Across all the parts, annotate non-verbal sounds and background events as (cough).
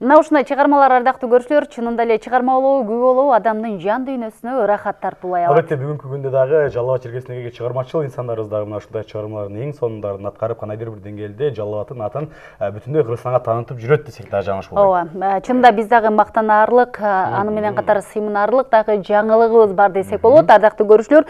мына ушундай чыгармалар ардактуу көрүүчүлөр чынында эле чыгармалоо күбө болуу адамдын жан дүйнөсүнө ырахат тартуулай алат. Албетте бүгүнкү күндө дагы жалал абад чергесиндеги чыгармачыл инсандарыбыз дагы мына ушундай чыгармалардын эң сонундарын аткарып кандайдыр бир деңгээлде жалал абадтын атын бүтүндөй кыргызстанга таанытып жүрөт десек дагы жаңылыш болбойт. Ооба чынында биз дагы мактанаарлык аны менен катар сыймынаарлык дагы жаңылыгыбыз бар десек болот. Ардактуу көрүүчүлөр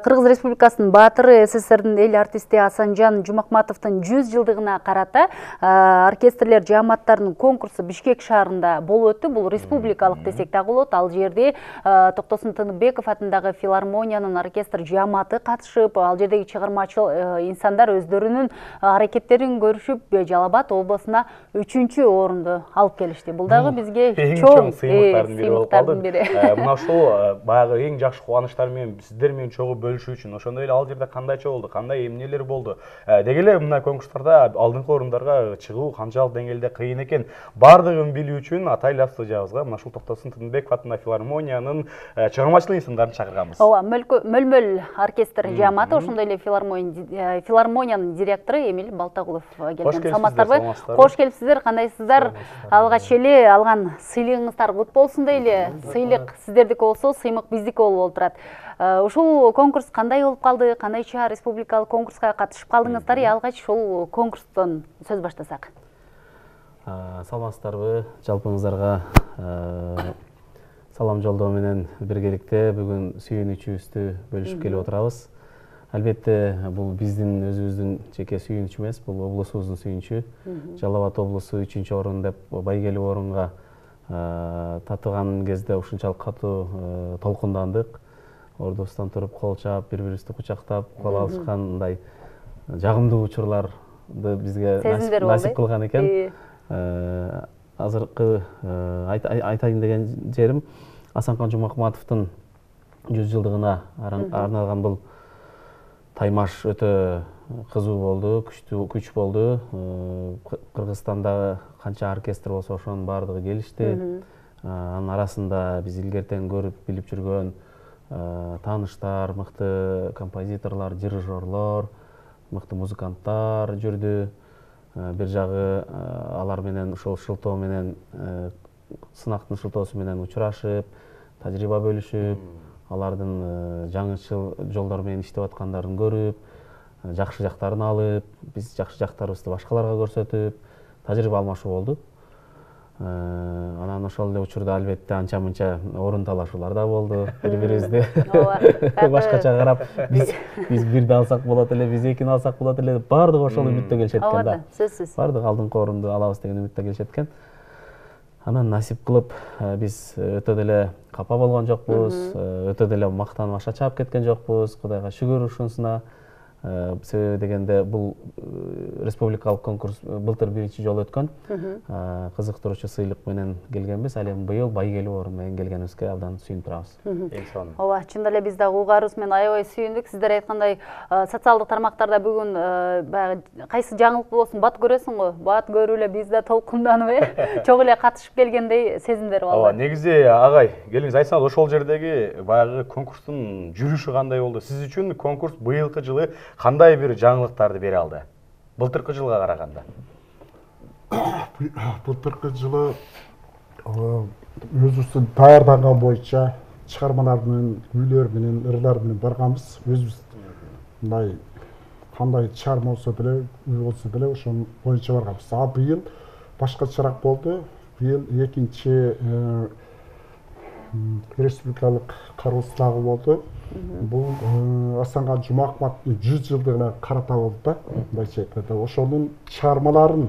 кыргыз республикасынын баатыры сссрдин эл артисти асанжан жумакматовдун жүз жылдыгына карата оркестрлер жааматтарынын конкурсу бишкек шаарында болуп өттү бул республикалык десек дагы болот ал жерде токтосун тыныбеков атындагы филармониянын оркестр жааматы катышып ал жердеги чыгармачыл инсандар өздөрүнүн аракеттерин көрүшүп жалал абад облусуна үчүнчү орунду алып келишти бул дагы бизге чоң сыймыктардын бири мына ушул баягы эң жакшы кубанычтар менен сиздер менен чогуу бөлүшүү үчүн ошондой эле ал жерде кандайча болду кандай эмнелер болду деги эле мындай конкурстарда алдыңкы орундарга чыгуу канчалык деңгээлде кыйын экен баардыгын билүү үчүн атайлуу студиябызга мына ушул токтосун тыныбеков атындагы филармониянын чыгармачыл инсандарын чакырганбыз ооба мөлмөл оркестр жааматы ошондой эле филармониянын директору эмил балтагулов келген. саламатсыздарбы кош келипсиздер кандайсыздар алгач эле алган сыйлыгыңыздар кут болсун дейли сыйлык сиздердики болсо сыймык биздики болуп олтурат ушул конкурс кандай болуп калды кандайча республикалык конкурска катышып калдыңыздар алгач ушул конкурстон сөз баштасак саламатсыздарбы. Жалпыңыздарга салам жолдоо менен биргеликте бүгүн сүйүнүчүбүздү бөлүшүп келип отурабыз. Албетте бул биздин өзүбүздүн жеке сүйүнүч эмес бул облусубуздун сүйүнүчү жалал абад облусу үчүнчү орун деп байгелүү орунга татыган кезде ушунчалык катуу толкундандык. Ордубуздан туруп кол чаап бири бирибизди кучактап кол алышкан мындай жагымдуу учурларды бизге насип кылган экен. Азыркы айтайын деген жерим асанкан жумакматовдун жүз жылдыгына арналган бул таймаш өтө кызуу болду күчтүү күч болду кыргызстандагы канча оркестр болсо ошонун баардыгы келишти. Анын арасында биз илгертен көрүп билип жүргөн тааныштар мыкты композиторлор дирижерлор мыкты музыканттар жүрдү. Бир жагы алар менен ошол шылтоо менен сынактын шылтоосу менен учурашып тажрыйба бөлүшүп алардын жаңычыл жолдор менен иштеп аткандарын көрүп жакшы жактарын алып биз жакшы жактарыбызды башкаларга көрсөтүп тажрыйба алмашуу болду анан ошол эле учурда албетте анча мынча орун талашуулар да болду. Бири бирибизди ооба (laughs) башкача карап биз биз бирди алсак болот эле биз экини алсак болот эле деп баардыгы ошол үмүттө келишет экен да сөзсүз. Баардыгы алдыңкы орунду алабыз деген үмүттө келишет экен анан насип кылып биз өтө деле капа болгон жокпуз. Өтө деле мактанып аша чаап кеткен жокпуз. Кудайга шүгүр ушунусуна себеби дегенде бул республикалык конкурс былтыр биринчи жолу өткөн кызыктыруучу сыйлык менен келгенбиз ал эми быйыл байгелүү орун менен келгенибизге абдан сүйүнүп турабыз эң сонун ооба чынында эле биз дагы угаарыбыз менен аябай сүйүндүк сиздер айткандай социалдык тармактарда бүгүн баягы кайсы жаңылык болсун бат көрөсүң го. Бат көрүп эле биз да толкунданып э. (laughs) Чогуу эле катышып келгендей сезимдер болду ооба негизи агай келиңиз. Айтсаңыз ошол жердеги баягы конкурстун жүрүшү кандай болду? Сиз үчүн конкурс быйылкы жылы кандай бир жаңылыктарды бере алды? Былтыркы жылга караганда (coughs) былтыркы жылы өзүбүздүн даярданган боюнча чыгармалар менен күүлөр менен ырлар менен барганбыз өзүбүз мындай кандай чыгарма болсо деле күү болсо деле ошон боюнча барганбыз а быйыл башкачараак болду быйыл экинчи республикалык кароосу дагы болду бул асанкан жумакматовдун жүз жылдыгына карата болду да. Мындайча айтканда ошонун чыгармаларын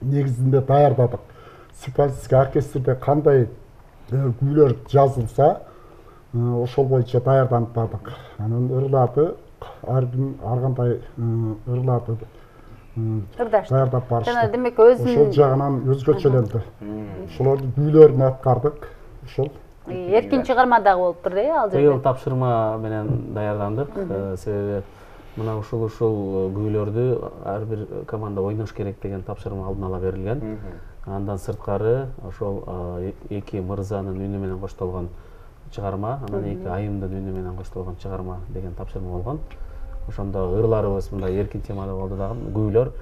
негизинде даярдадык. Симфонический оркестрде кандай күүлөр жазылса ошол боюнча даярданып бардык. Анан ырларды ар ким ар кандай ырларды ырдаш даярдап барышты. Жана демек өзүнүн ошол жагынан өзгөчөлөндү ошолордун күүлөрүн аткардык. Ошол. Эркин чыгарма дагы болуптур да э ал жерде быйыл тапшырма менен даярдандык себеби мына ушул ушул күүлөрдү ар бир команда ойнош керек деген тапшырма алдын ала берилген андан сырткары ошол эки мырзанын үнү менен коштолгон чыгарма анан эки айымдын үнү менен коштолгон чыгарма деген тапшырма болгон ошондо ырларыбыз мындай эркин темада болду дагы күүлөр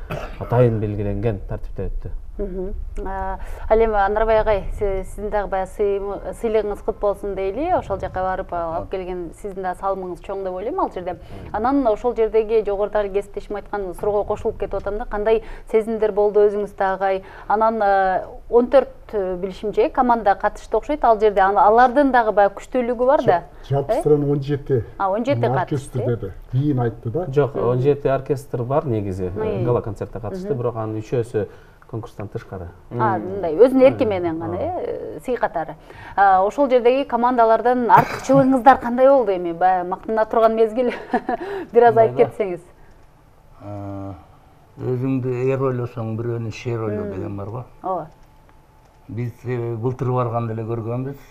атайын белгиленген тартипте өттү ал эми анарбай агай сиздин дагы баягы сыйлыгыңыз кут болсун дейли. Ошол жака барып алып келген сиздин дагы салымыңыз чоң деп ойлойм ал жерде. Анан ошол жердеги жогорудагы кесиптешим айткан суроого кошулуп кетип атам да кандай сезимдер болду өзүңүздө агай анан он төрт билишимче команда катышты окшойт. Ал жерде алардын дагы баягы күчтүүлүгү бар да. Жалпы сыран он жети он жети катышты. деди. Кийин айтты да. Жок он жети оркестр бар негизи. Гала концертте катышты бирок анын үчөөсү конкурстан тышкары мындай өзүнүн эрки менен гана э сый катары ошол жердеги командалардан артыкчылыгыңыздар кандай болду эми баягы мактана турган мезгил (laughs) бир аз айтып кетсеңиз өзүңдү эр ойлосоң бирөөнү шер ойло деген бар го ооба биз былтыр барганда эле көргөнбүз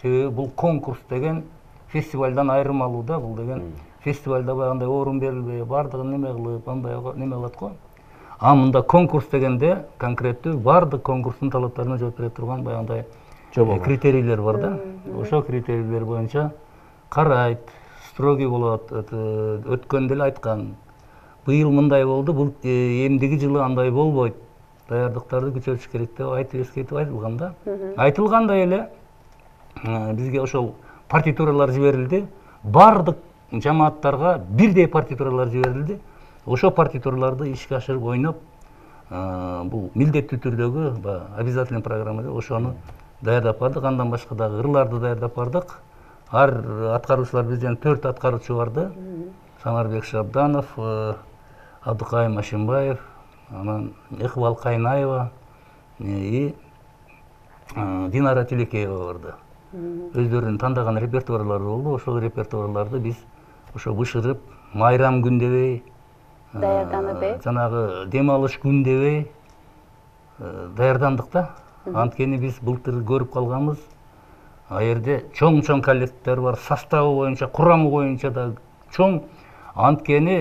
себеби бул конкурс деген фестивальдан айырмалуу да бул деген фестивальда баягындай орун берилбей баардыгын неме кылып андай неме кылат го а мында конкурс дегенде конкреттүү баардык конкурстун талаптарына жооп бере турган баягындай критерийлер бар да. Ошол критерийлер боюнча карайт строгий болот өткөндө эле айткан. Быйыл мындай болду бул эмдиги жылы андай болбойт. Даярдыктарды күчөтүш керек деп айтып эскертип айтылган да. Айтылгандай эле бизге ошол партитуралар жиберилди. Баардык жамааттарга бирдей партитуралар жиберилди. Ошол партитураларды ишке ашырып ойноп бул милдеттүү түрдөгү баягы обязательный программа деп ошону даярдап бардык. Андан башка дагы ырларды даярдап бардык. Ар аткаруучулар бизден төрт аткаруучу барды. Самарбек шабданов абдыкайым ашимбаев анан ыкбал кайнаева и динара тилекеева барды. Өздөрүнүн тандаган репертуарлары болду. Ошол репертуарларды биз ошо бышырып майрам күн дебей даярданып э? жанагы дем алыш күн дебей даярдандык да. Анткени биз былтыр көрүп калганбыз. Ал жерде чоң чоң коллективдер бар составы боюнча курамы боюнча да чоң. Анткени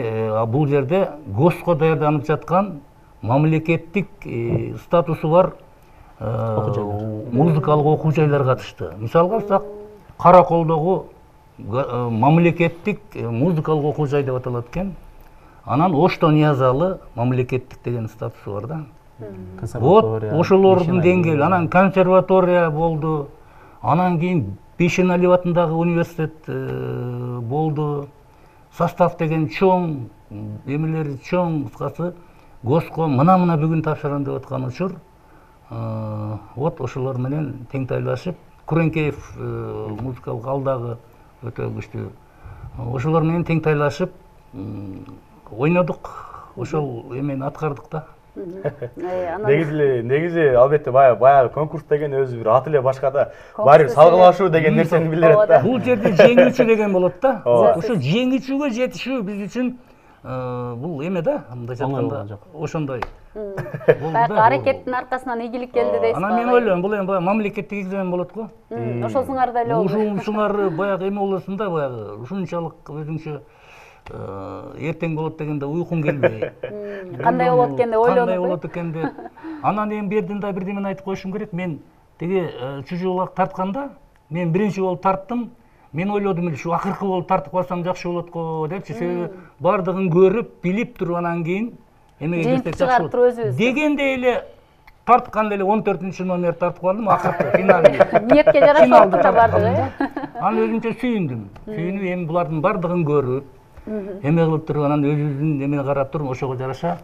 бул жерде госко даярданып жаткан мамлекеттик статусу бар музыкалык окуу жайлар катышты. Мисалга алсак кара колдогу мамлекеттик музыкалык окуу жай деп аталат экен анан ошто ниязалы мамлекеттик деген статусу бар да. Вот ошолордун деңгээли. анан консерватория болду. Анан кийин бейшеналиев атындагы университет болду. Состав деген чоң эмелери чоң кыскасы госко мына мына бүгүн тапшырам деп аткан учур. Вот ошолор менен теңтайлашып куренкеев музыкалык ал дагы өтө күчтүү. Ошолор менен теңтайлашып ойнодук ошол эмени аткардык да негизи эле негизи албетте баягы баягы конкурс деген өзү бир аты эле башка да. Баары бир салгылашуу деген нерсени билдирет да. бул жерде жеңүүчү деген болот да ошо жеңүүчүгө жетишүү биз үчүн бул эме да. Мындайча айтканда ошондой. Баягы аракеттин аркасынан ийгилик келди дейсизби анан мен ойлойм бул эми баягы мамлекеттик экзамен болот го. Ошол эле болду. ушунусуңар баягы эме болосуң да баягы ушунчалык өзүңчө эртең болот дегенде уйкуң келбей кандай болот экен деп ойлонуп кандай болот экен деп анан бул жерден дагы бирдемени айтып коюшум керек мен тиги чучулак тартканда мен биринчи болуп тарттым мен ойлодум эле ушу акыркы болуп тартып калсам жакшы болот го депчи себеби баардыгын көрүп билип туруп анан кийин эмеге кирсек жакшы болот өзүбүз дегендей эле тартканда эле он төртүнчү номерди тартып калдым акыркы финальный ниетке жараша бардык э анан өзүмчө сүйүндүм сүйүнүп эми булардын баардыгын көрүп эме кылып туруп анан өзүбүздүн эмени карап туруп ошого жараша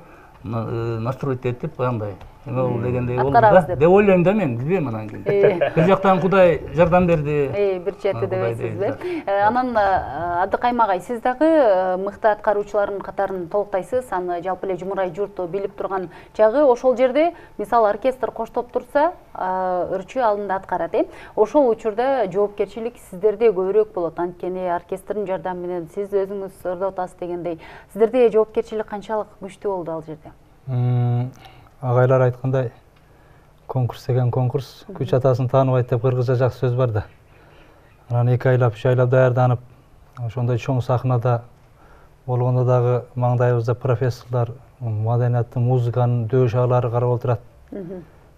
настроить этип баягындай эме дегендей болду да. деп. Ойлойм да мен билбейм анан кийин. (laughs) Бир жактан кудай жардам берди. Бир чети дебейсизби анан абдыкайым агай сиз дагы мыкты аткаруучулардын катарын толуктайсыз? Аны жалпы эле жумурай журту билип турган жагы ошол жерде мисалы оркестр коштоп турса ырчы алдында аткарат э? Ошол учурда жоопкерчилик сиздерде көбүрөөк болот. Анткени оркестрдин жардамы менен сиз өзүңүз ырдап атасыз дегендей сиздерде жоопкерчилик канчалык күчтүү болду ал жерде агайлар айткандай конкурс деген конкурс күч атасын тааныбайт деп кыргызча жакшы сөз бар да. Анан эки айлап үч айлап даярданып ошондой чоң сахнада болгондо дагы маңдайыбызда профессорлор маданияттын музыканын дөш агалары карап отурат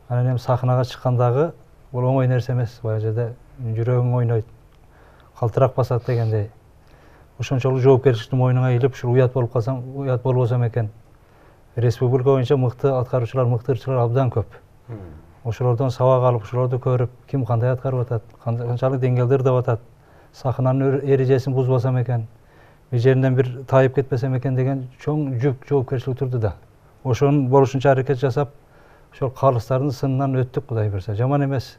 анан эми сахнага чыккандагы бул оңой нерсе эмес баягы жерде жүрөгүң ойнойт калтырак басат дегендей. Ошончолук жоопкерчиликти мойнуңа илип ушул уят болуп калсам уят болбосом экен. Республика боюнча мыкты аткаруучулар мыкты ырчылар абдан көп. Ошолордон сабак алып ошолорду көрүп ким кандай аткарып атат канчалык деңгээлде ырдап атат сахнанын эрежесин бузбасам экен бир жеринен бир тайып кетпесем экен деген чоң жүк жоопкерчилик турду да. Ошонун болушунча аракет жасап ошол калыстардын сынынан өттүк кудай буюрса жаман эмес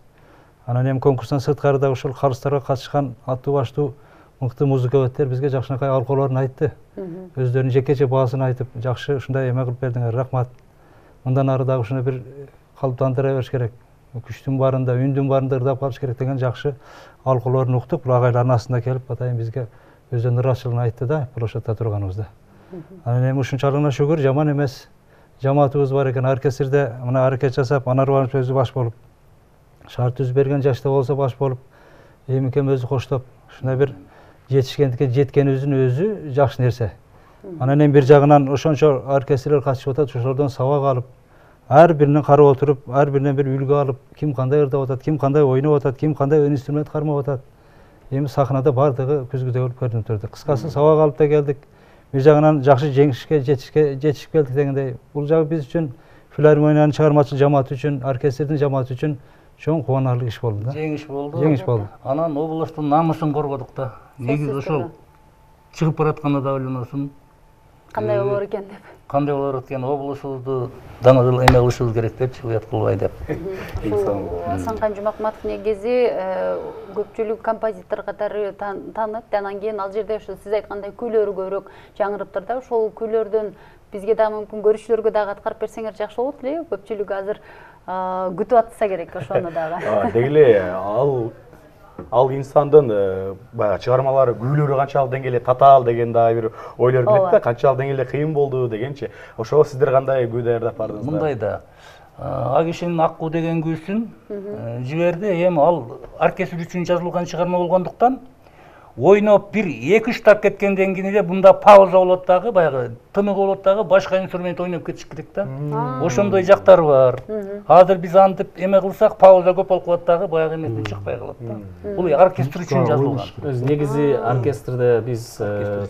анан эми конкурстан сырткары дагы ушул калыстарга катышкан аттуу баштуу мыкты музыковедтер бизге жакшынакай алкоолорун айтты. Өздөрүнүн жекече баасын айтып жакшы ушундай эме кылып бердиңер рахмат мындан ары дагы ушуну бир калыптандыра бериш керек. Күчтүн барында үндүн барында ырдап калыш керек деген жакшы алкоолорун уктук бул агайлардын астында келип атайын бизге өздөрүнүн ыраазычылыгын айтты да площадьта турганыбызда анан эми ушунчалыгына шүгүр жаман эмес жамаатыбыз бар экен оркестрде мына аракет жасап анар баарыбыз өзү баш болуп шарт түзүп берген жашта болсо баш болуп эмикем өзү коштоп ушундай бир жетишкендикке жеткенибиздин өзү жакшы нерсе анан эми бир жагынан ошончо оркестрлер катышып атат ошолордон сабак алып ар биринен карап отуруп ар биринен бир үлгү алып ким кандай ырдап атат ким кандай ойноп атат ким кандай инструмент кармап атат эми сахнада баардыгы көзгүдөй болуп көрүнүп турду кыскасы сабак алып да келдик бир жагынан жакшы жеңишке жетишке жетишип келдик дегендей. Бул жагы биз үчүн филармониянын чыгармачыл жамааты үчүн оркестрдин жамааты үчүн чоң кубанарлык иш болду да. Жеңиш болду жеңиш болду анан областтын намысын коргодук да негизи ошол чыгып баратканда да ойлоносуң кандай болор экен деп. кандай болор экен облусубузду даңы эме кылышыбыз керек депчи уят кылбай деп. Асанкан жумакматов негизи көпчүлүк композитор катары таанып анан кийин ал жерде ошо сиз айткандай күйлөрү көбүрөөк жаңырыптыр да. Ошол күйлөрдөн бизге дагы мүмкүн көрүүчүлөргө дагы аткарып берсеңер жакшы болот элеби көпчүлүк азыр күтүп атса керек ошону дагы (laughs) деги эле ал ал инсандын баягы чыгармалары күйлөрү канчалык деңгээлде татаал деген дагы бир ойлор келет да канчалык деңгээлде кыйын болду дегенчи ошого сиздер кандай күү даярдап бардыңыздар мындай да. А кишинин аккуу деген күүсүн жиберди эми ал оркестр үчүн жазылган чыгарма болгондуктан ойноп бир эки үч такт кеткенден кийин эле мында пауза болот дагы баягы тыныгуу болот дагы башка инструмент ойноп кетиш керек да ошондой жактары бар. Азыр биз антип эме кылсак пауза көп болуп калат дагы баягы эмесинен чыкпай калат да бул оркестр үчүн жазылган өзү негизи оркестрде биз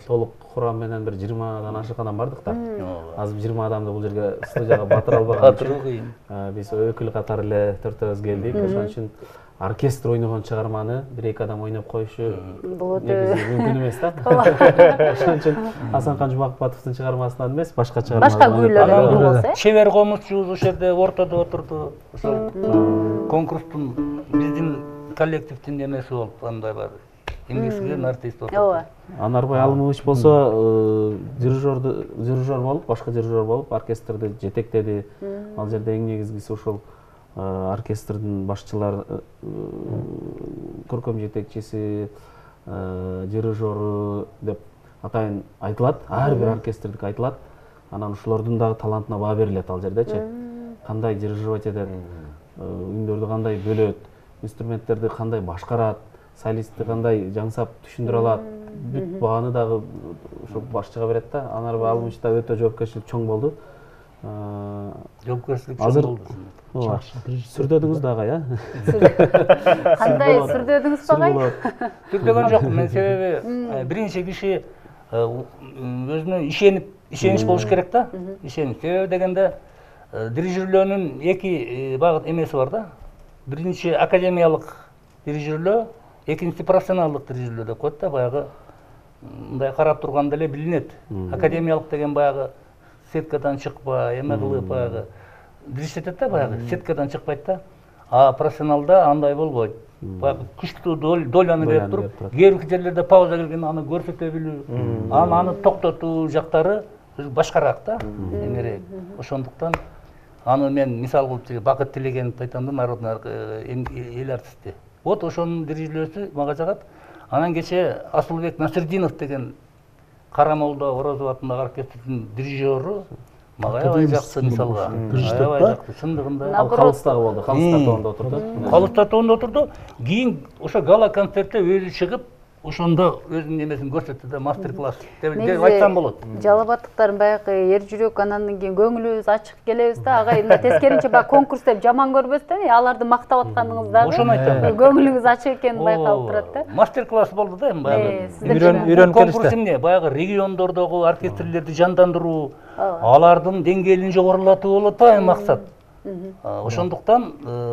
толук курам менен бир жыйырмадан ашык адам бардык да азыр жыйырма адамды бул жерге студияга батыра албаган батыруу кыйын биз өкүл катары эле төртөөбүз келдик ошон үчүн оркестр ойногон чыгарманы бир эки адам ойноп коюшу бул негизи мүмкүн эмес да. (laughs) (laughs) Ошон үчүн асанкан жумакбатовдун чыгармасынан эмес башка чыгарма башка күйлөрдөн болсо э? Чебер комузчубуз ошол жерде ортодо отурду. Ошол конкурстун биздин коллективдин эмеси болуп андай бар. Эмгек сиңирген артист отурду. Ооба. Анарбай алымович болсо дирижерду дирижер болуп башкы дирижер болуп оркестрди жетектеди. Ал жерде эң негизгиси ушул оркестрдин башчылары көркөм жетекчиси дирижеру деп атайын айтылат. Ар бир оркестрдики айтылат. Анан ушулордун дагы талантына баа берилет ал жердечи кандай дирижировать этет үндөрдү кандай бөлөт инструменттерди кандай башкарат солистти кандай жаңсап түшүндүрө алат. Бүт бааны дагы ушул башчыга берет да. Анарбай алымович да өтө жоопкерчилик чоң болду чоң азыр ооба сүрдөдүңүз дагы э кандай сүрдөдүңүз багай сүрдөгөн жокмун мен себеби биринчи киши өзүнө ишенип ишенич болуш керек да ишенич себеби дегенде дирижерлөөнүн эки багыт эмеси бар да. Биринчи академиялык дирижерлөө экинчиси профессионалдык дирижерлөө деп коет да. Баягы мындай карап турганда эле билинет академиялык деген баягы сеткадан чыкпай эме кылып баягы дриж этет да баягы сеткадан чыкпайт да. А профессионалда андай болбойт. Баягы күчтүү доляны берип туруп кээ жерлерде пауза келгенде аны көрсөтө билүү анан аны токтотуу жактары башкараак да эмерээк ошондуктан аны мен мисал кылып бакыт тилегеновди айтам да народный эл артисти вот ошонун дирижерлөөсү мага жагат анан кечээ асылбек насырдинов деген карамолдо орозов атындагы оркестрдин дирижеру мага аябай жакты мисалга аябай жакты чындыгында ал калыстагы болду калыстар тобунда отурду калыстар тобунда отурду кийин ошо гала концертте өзү чыгып ошондо өзүнүн немесин көрсөттү да мастер класс деп айтсам болот. жалал абадтыктардын баягы эр жүрөк анан кийин көңүлүбүз ачык келебиз да. Агай мына тескерисинче баягы конкурс деп жаман көрбөстөн аларды мактап атканыңыз дагы. Ошону айтам. Көңүлүңүз ачык экени байкалып турат да. мастер класс болду да эми баягы. Үйрөнүп конкурс эмне? Баягы региондордогу оркестрлерди жандандыруу алардын деңгээлин жогорулатуу болот да эми максат. Ошондуктан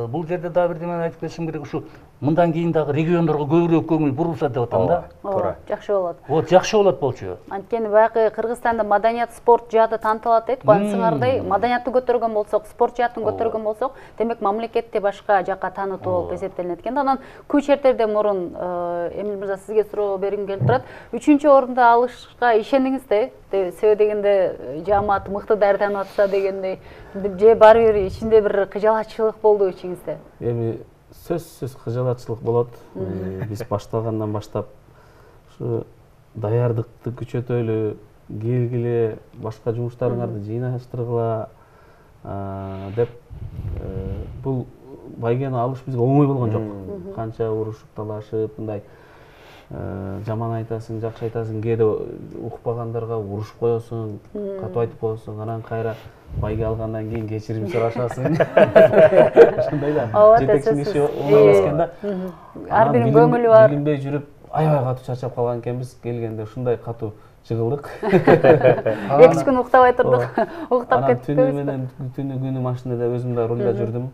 бул жерде дагы бирдемени айтып кетишим керек ушу мындан кийин дагы региондорго көбүрөөк көңүл бурулса деп атам да. Ооба жакшы болот вот жакшы болот болчу. Анткени баягы кыргызстанда маданият спорт жааты танталат дейт го маданиятты көтөргөн болсок спорт жаатын көтөргөн болсок демек мамлекетти башка жакка таанытуу болуп эсептелинет экен да анан күү чертерден мурун эмил мырза сизге суроо бергим келип турат үчүнчү орунду алышка ишендиңиз да себеби дегенде жаамат мыкты даярданып атса дегендей же баары бир ичинде бир кыжалачылык болдубу ичиңизде эми сөзсүз кыжалатчылык болот биз башталгандан баштап ушу даярдыкты күчөтөлү келгиле башка жумуштарыңарды жыйнаштыргыла деп бул байгени алыш бизге оңой болгон жок канча урушуп талашып мындай жаман айтасың жакшы айтасың кээде укпагандарга урушуп коесуң катуу айтып коесуң анан кайра байге алгандан кийин кечирим сурашасың. (laughs) Ошондой да. Жетекчинин иши оңой эмес экен да ар биринин көңүлү бар. билинбей жүрүп аябай катуу чарчап калган экенбиз келгенде ушундай катуу жыгылдык (laughs) эки үч күн уктабай турдук уктап (laughs) кеттик түнү менен түнү күнү машинада өзүм да рульда жүрдүм.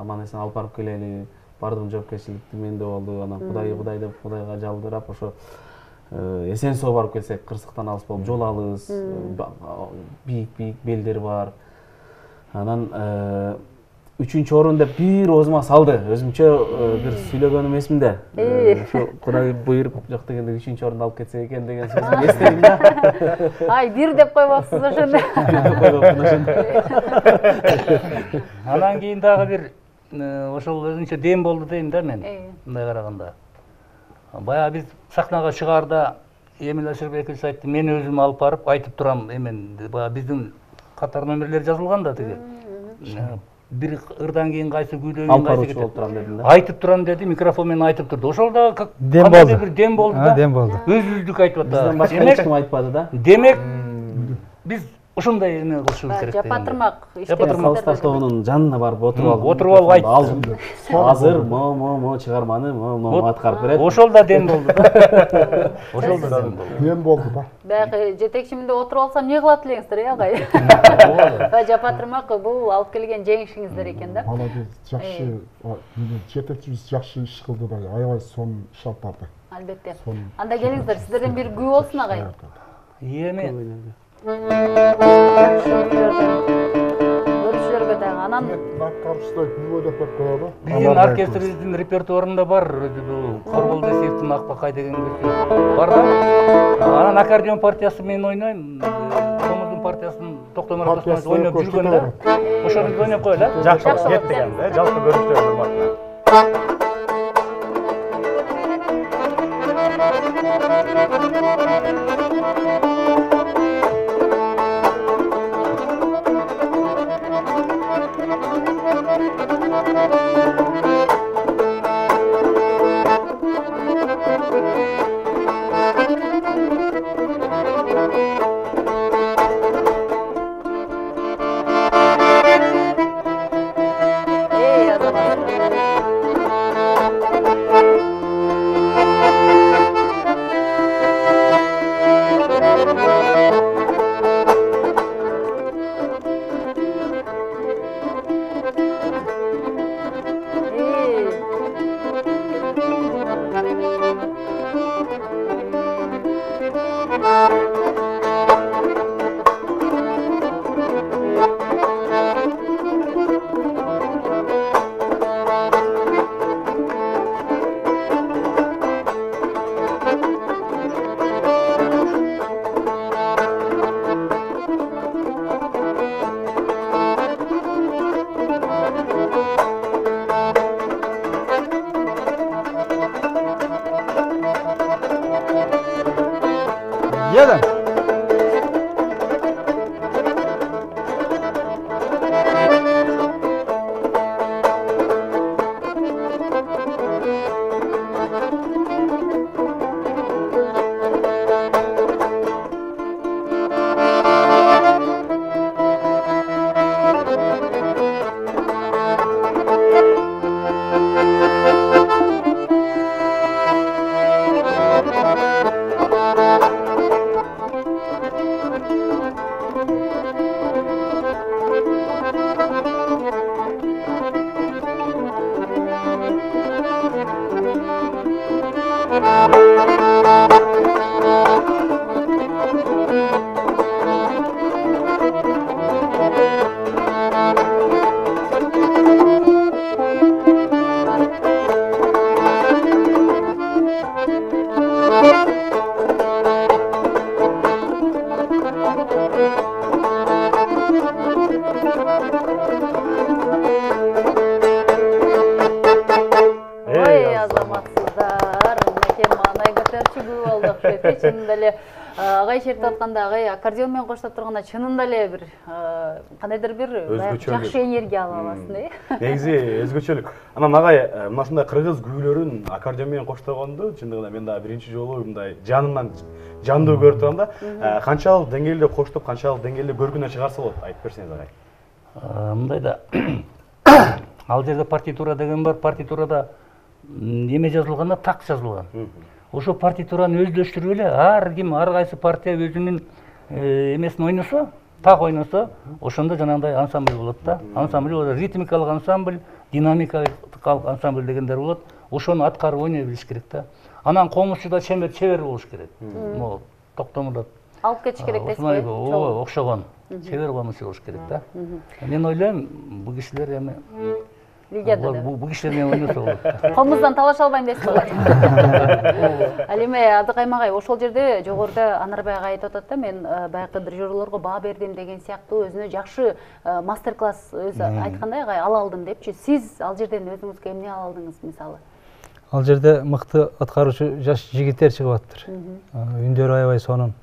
Аман эсен алып барып келели баардыгын жоопкерчиликти менде болду анан кудай кудай деп кудайга жалбырап ошо эсен соо барып келсек кырсыктан алыс болуп жол алыс бийик бийик белдер бар. Анан үчүнчү орун деп бир оозума салды. Өзүмчө бир сөйлөгөнүм эсимде ушу кудай буйруп жок дегенде үчүнчү орунду алып кетсек экен деген (laughs) сөзүмдү эстедим да. Ай бир деп койбопсуз ошондо (laughs) анан кийин дагы бир ошол өзүнчө дем болду дейм да мен мындай караганда баягы биз сахнага чыгаарда эмил ашырбекович айтты мен өзүм алып барып айтып турам эмени баягы биздин катар номерлер жазылган да тиги бир ырдан кийин кайсы күйдөн кийин алып баруучу болуп турам дедим да айтып турам деди микрофон менен айтып турду ошол дагы дем болду бир дем болду да дем болду өзүбүздүкү айтып бизден атат башка эч ким айтпады да демек биз ошондой эме кылышыбыз керек жапатырмак калыстар тобунун жанына барып отуруп алып отуруп алып айт ал азыр могу могу могу чыгарманы могу могу аткарып берет ошол да дем болду да (laughs) ошол да дем болду дем болду да баягы жетекчимде отуруп алсам эмне кылат элеңиздер э агай? Жапатырмак бул алып келген жеңишиңиздер экен да. Молодец жакшы жетекчибиз жакшы иш кылды да аябай сонун иш алып барды албетте анда келиңиздер сиздерден бир күү болсун агай. эми анан биздин репертуарында бар коргол десевдин ақпақай деген көрсе. бар да? Анан аккордеон партиясы мен ойнойм Томырдың партиясын токтомур ойнап ойноп жүргөн ойнап ошол ойноп коелу э жакшы кеттик жалпы көрүнүштөр урматына чертип атканда агай аккордеон менен коштоп турганда чынында эле бир кандайдыр бир жакшы энергия алып аласың э? (laughs) Негизи өзгөчөлүк анан агай мына ушундай кыргыз күүлөрүн аккордеон менен коштогонду чындыгында мен дагы биринчи жолу мындай жанымдан жандуу көрүп турам да канчалык деңгээлде коштоп канчалык деңгээлде көркүнө чыгарса болот айтып берсеңиз агай мындай да (coughs) ал жерде партитура деген бар партитурада неме жазылганда так жазылган ошо партитураны өздөштүрүп эле ар ким ар кайсы партия өзүнүн эмесин ойносо так ойносо ошондо жанагындай ансамбль болот да. Ансамбль болот. Ритмикалык ансамбль динамикалык ансамбль дегендер болот. Ошону аткарып ойной билиш керек да. Анан комузчу да чебер чебер болуш керек. Могу токтомдоп алып кетиш керек дейсизби ооба окшогон. Чебер комузчу болуш керек да. Мен ойлойм бул кишилер эми билген бул кишилер менен ойносо болот комуздан (laughs) талаша албайм дейсиз го (laughs) ал эми абдыкайым агай ошол жерде жогоруда анарбай агай айтып атат да мен баягы дирижерлорго баа бердим деген сыяктуу өзүнө жакшы мастер класс өзү айткандай агай ала алдым депчи. Сиз ал жерден өзүңүзгө эмне ала алдыңыз мисалы? Ал жерде мыкты аткаруучу жаш жигиттер чыгып атыптыр үндөрү аябай сонун.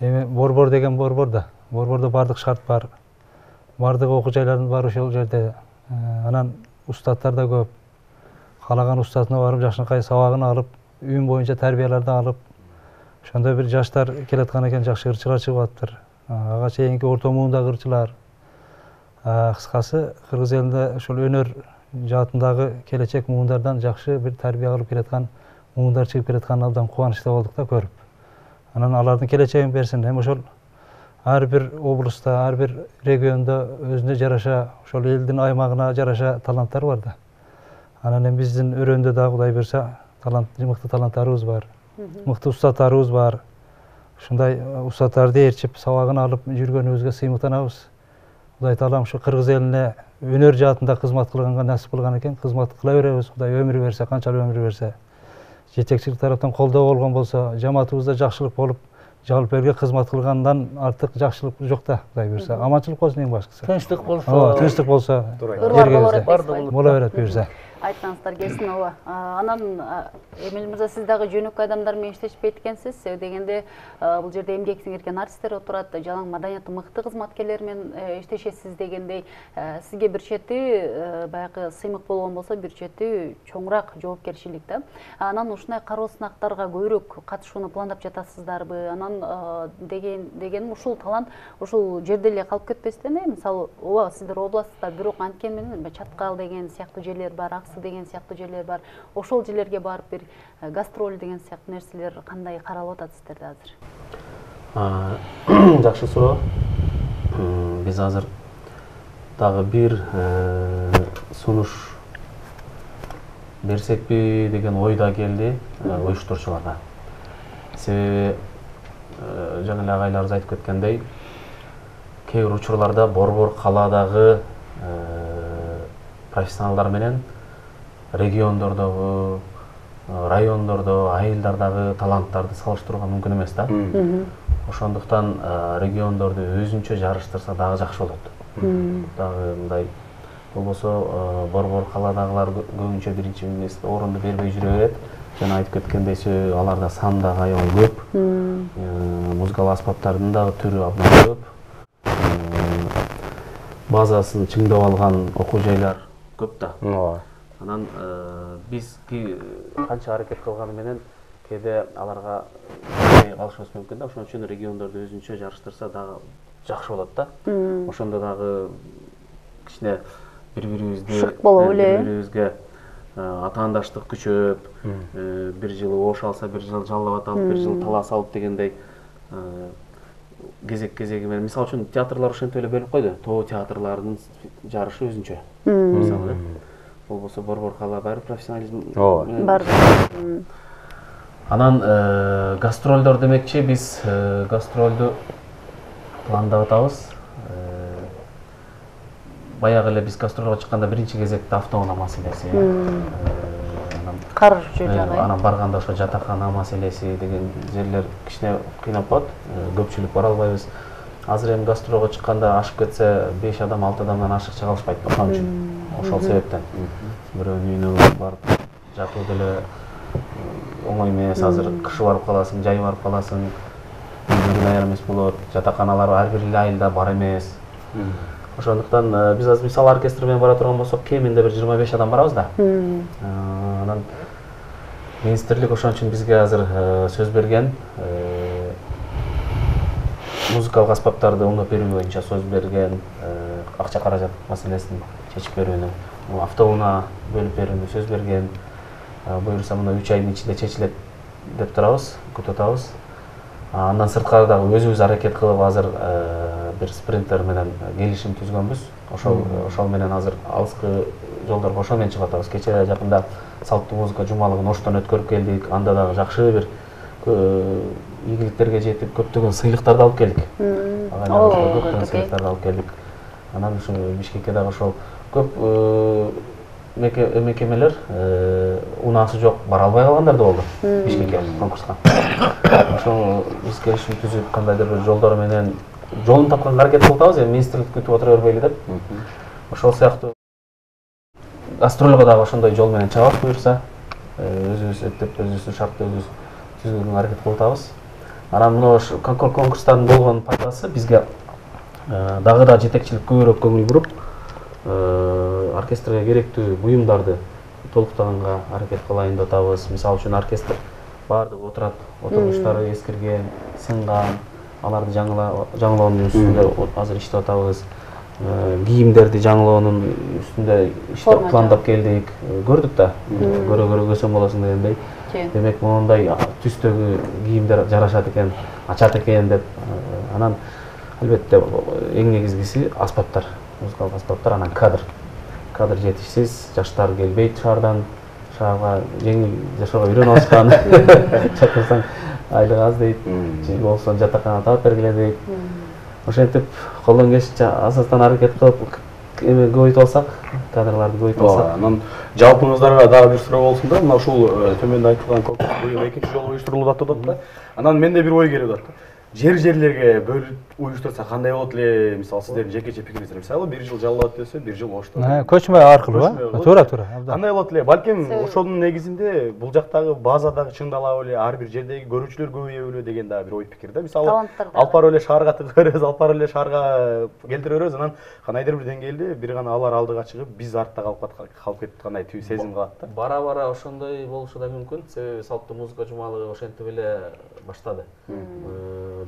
Эми борбор деген борбор да. Борбордо баардык шарт бар. Баардык окуу жайлардын баары ошол жерде анан устаттар да көп. Каалаган устатына барып жакшынакай сабагын алып үн боюнча тарбияларды алып ошондой бир жаштар келаткан экен жакшы ырчылар чыгып атыптыр ага чейинки орто муундагы ырчылар кыскасы кыргыз элинде ушул өнөр жаатындагы келечек муундардан жакшы бир тарбия кылып келаткан муундар чыгып келатканына абдан кубанычта болдук да көрүп. Анан алардын келечегин берсин эми ошол ар бир облустта ар бир региондо өзүнө жараша ошол элдин аймагына жараша таланттар бар да анан эми биздин өрөөндө дагы кудай буюрса талант мыкты таланттарыбыз бар мыкты устаттарыбыз бар ушундай устаттарды ээрчип сабагын алып жүргөнүбүзгө сыймыктанабыз кудай таалам ушу кыргыз элине өнөр жаатында кызмат кылганга насип кылган экен кызмат кыла беребиз кудай өмүр берсе канчалык өмүр берсе жетекчилик тараптан колдоо болгон болсо жамаатыбызда жакшылык болуп жалпы элге кызмат кылгандан артык жакшылык жок да кудай буюрса аманчылык болсун эң башкысы тынчтык болсо ооба тынчтык болсо жергебизде боло берет буюрса айтканыңыздар келсин ооба анан эмил мырза сиз дагы жөнөкөй адамдар менен иштешпейт экенсиз себеби дегенде бул жерде эмгек сиңирген артисттер отурат жалаң маданияты мыкты кызматкерлер менен иштешесиз дегендей. Сизге бир чети баягы сыймык болгон болсо бир чети чоңураак жоопкерчилик да анан ушундай кароо сынактарга көбүрөөк катышууну пландап жатасыздарбы? Анан деген дегеним ушул талант ушул жерде эле калып кетпестен э мисалы ооба сиздер областта бирок анткени менен чаткал деген сыяктуу жерлер бар деген сыяктуу жерлер бар. Ошол жерлерге барып бир гастроль деген сыяктуу нерселер кандай каралып атат сиздерде азыр? (coughs) Жакшы суроо. Биз азыр дагы бир сунуш берсекпи деген ой да келди уюштуруучуларга себеби жана эле агайларыбыз айтып кеткендей кээ бир учурларда борбор калаадагы профессионалдар менен региондордогу райондордо айылдардагы таланттарды салыштырууга мүмкүн эмес да. Ошондуктан региондорду өзүнчө жарыштырса дагы жакшы болот. Дагы мындай болбосо борбор калаадагылар көбүнчө биринчи орунду бербей жүрө берет. Жана айтып кеткендей аларда сан дагы аябай көп. Музыкалык аспаптардын дагы түрү абдан көп. Базасын чыңдап алган окуу жайлар көп да. Ооба. Анан биз канча аракет кылганы менен кээде аларга калышыбыз мүмкүн да. Ошон үчүн региондорду өзүнчө жарыштырса дагы жакшы болот да. Ошондо дагы кичине бири бирибизди шык болуп эле. бири бирибизге атаандаштык күчөп бир жылы ош алса бир жыл жалал абад алып бир жыл талас алып дегендей кезек кезеги менен мисалы үчүн театрлар ошентип эле бөлүнүп койду. Тоо театрларынын жарышы өзүнчө. Мисалы болбосо борбор калаа баары профессионализм ооба. бар. Анан гастролдор демекчи биз гастролду пландап атабыз. Баягы эле биз гастролго чыкканда биринчи кезекте автоунаа маселеси. Кар жагы. анан барганда ошо жатакана маселеси деген жерлер кичине кыйнап калат. Көпчүлүк бара албайбыз азыр эми гастролго чыкканда ашып кетсе беш адам алты адамдан ашык чыга алышпайт ошон үчүн. Ошол себептен. Бирөөнүн үйүнө барып жатуу деле оңой эмес. Азыр кышы барып каласың жай барып каласың. Даяр эмес болот жатаканалар ар бир айылда бар эмес. Ошондуктан биз азыр мисалы оркестр менен бара турган болсок кеминде бир жыйырма беш адам барабыз да. Анан министрлик ошон үчүн бизге азыр сөз берген. Музыкалык аспаптарды оңдоп берүү боюнча сөз берген акча каражат маселесин чечип берүүнү автоунаа бөлүп берүүнү сөз берген буюрса мына үч айдын ичинде чечилет деп турабыз күтүп атабыз. Андан сырткары дагы өзүбүз аракет кылып азыр бир спринтер менен келишим түзгөнбүз. Ошол ошол менен азыр алыскы жолдорго ошол менен чыгып атабыз. Кечээ жакында салттуу музыка жумалыгын оштон өткөрүп келдик. Анда дагы жакшы бир ийгиликтерге жетип көптөгөн сыйлыктарды алып келдик көптөгөн сыйлыктарды алып келдик анан ушу бишкекке дагы ошол көп мекемелер унаасы жок бара албай калгандар да болду бишкекке конкурска ошол биз келишим түзүп кандайдыр бир жолдор менен жолун тапканга аракет кылып атабыз эми министрлик күтүп отура бербейли деп. Ошол сыяктуу гастролго дагы ошондой жол менен чыгабыз буюрса өзүбүз эптеп өзүбүздүн шартты өзүбүз түзгөнгө аракет кылып атабыз анан мына конкурстардын болгон пайдасы бизге дагы да жетекчилик көбүрөөк көңүл буруп оркестрге керектүү буюмдарды толуктаганга аракет кылайын деп атабыз мисалы үчүн оркестр баардыгы отурат отургучтары эскирген сынган аларды жаңылоонун үстүндө азыр иштеп атабыз. Кийимдерди жаңылоонун үстүндө иштеп пландап келдик көрдүк да көрө көрө көсөм болосуң дегендей демек моундай түстөгү кийимдер жарашат экен ачат экен деп анан албетте эң негизгиси аспаптар музыкалык аспаптар анан кадр кадр жетишсиз жаштар келбейт шаардан шаарга жеңил жашоого үйрөнүп алышкан чакырсаң айлык аз дейт же болбосо жатакана таап бергиле дейт ошентип колдон келишинче асастан аракет кылып эме көбөйтүп алсак кадрларды көбөйтүп алсак анан жалпыңыздарга дагы бир суроо болсун да мына ушул төмөндө айтылган конкурс быйыл экинчи жолу уюштурулуп атат да анан менде бир ой келип атат жер жерлерге бөлүп уюштурса кандай болот эле мисалы сиздердин жекече пикириңиздер мисалы бир жыл жалал десе бир жыл ош көчмө аркылуу э туура туура кандай болот эле? Балким ошонун негизинде бул жактагы база дагы чыңдала беле ар бир жердеги көрүүчүлөр көбөйө беле деген дагы бир ой пикир да. Мисалы алып барып эле шаарга тыгып беребиз алып барып эле шаарга келтире беребиз анан кандайдыр бир деңгээлде бир гана алар алдыга чыгып биз артта калып калып кетип аткандай сезим калат да. Бара бара ошондой болушу да мүмкүн. Себеби салттуу музыка жумалыгы ошентип эле баштады.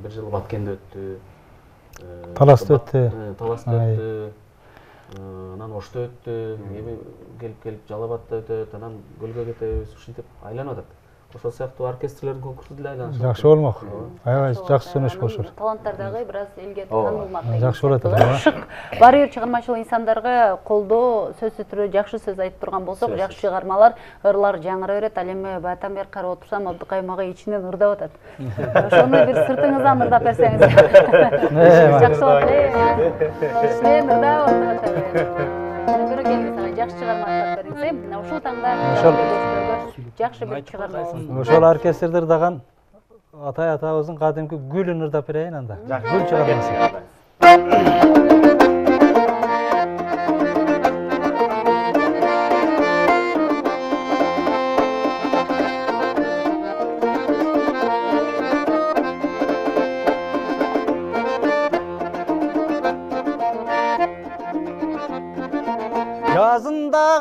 Бир жыл баткенде өттү таласта өттү таласта өттү анан ошто өттү эми келип келип жалал абадта өтөт анан көлгө кетебиз ушинтип айланып атат. Ошол сыяктуу оркестрлердин конкурсу деле айланышат жакшы болмок аябай жакшы сунуш болушу таланттар дагы бир аз элге таанылмак жакшы болот эле баары бир чыгармачыл инсандарга колдоо сөзсүз түрдө жакшы сөз айтып турган болсок жакшы чыгармалар ырлар жаңыра берет ал эми баягытан бери карап отурсам абдыкайым мага ичинен ырдап атат ошону бир сыртыңыздан ырдап берсеңиз жакшы болот эле ичинен ырдап отурат көрө келиңиз ага жакшы чыгарма айтып бериңиз э мына ушул таңда жакшы бир чыгарма ошол оркестрди ырдаган атай атабыздын кадимки гүлүн ырдап берейин анда. Гүл чыгармасы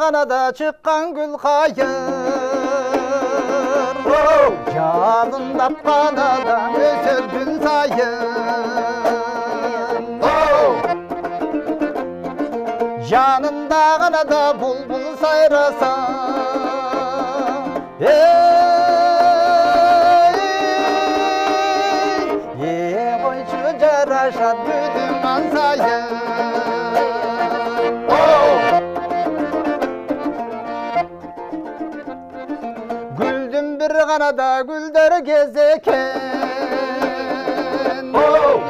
жазында ғана да шыққан гүл қайыр жалындап қаладан өсер күн сайын жанында ғана да бұлбұл сайраса ей қойшы жарашат бүтін сайын Adana'da güldür gezeken oh.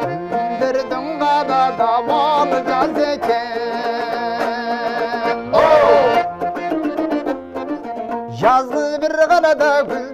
Güldürdüm Adana'da bal gazeken oh. Yazlı bir kanada güldür